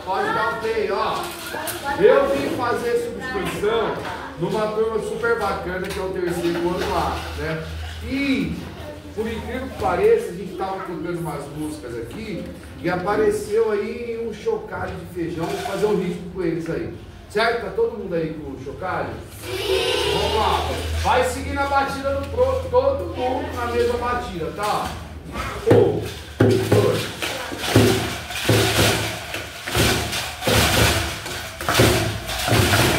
Pode dar o play, ó. Eu vim fazer substituição numa turma super bacana que é o terceiro ano lá, né? E, por incrível que pareça, a gente tava tocando umas músicas aqui e apareceu aí um chocalho de feijão. Vou fazer um ritmo com eles aí. Certo? Tá todo mundo aí com o chocalho? Sim! Vamos lá. Vai seguindo a batida no pro, todo mundo na mesma batida, tá? Um, dois. you